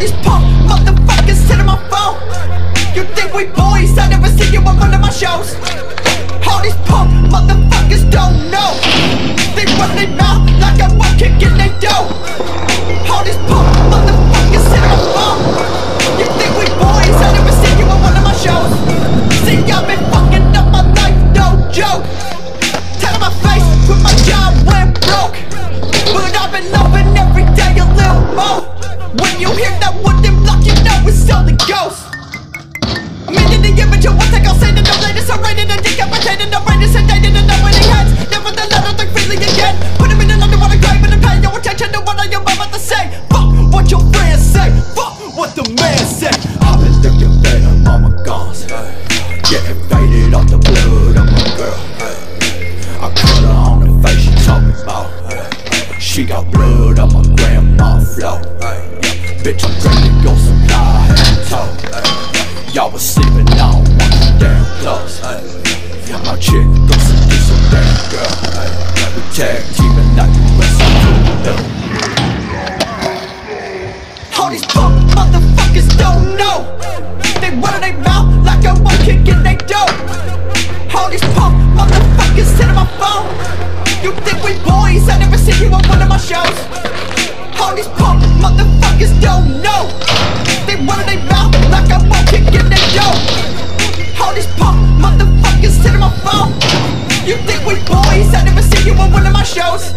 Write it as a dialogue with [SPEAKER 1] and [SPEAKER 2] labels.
[SPEAKER 1] these punk motherfuckers sitting on my phone. You think we boys? I never see you on one of my shows. All these punk motherfuckers don't know. They run their mouth like I'm one kick their dough. All these punk motherfuckers sitting on my phone. You think we boys? I never see you on one of my shows. See, I've been fucking up my life, no joke. She got blood on my grandma flow. Bitch, I'm drinking your supply to toe. Y'all was sleeping on one damn clothes. My chick goes to do some damn girl. We tag teaming like the rest of the all these punk motherfuckers don't know. They run their mouth like I won't kick in they dope. All these punk motherfuckers hit my phone. You think we boys? I never seen you shows. All these punk motherfuckers don't know. They run their mouth like I won't kick they dope. All these punk motherfuckers hit my phone. You think we boys? I never seen you on one of my shows.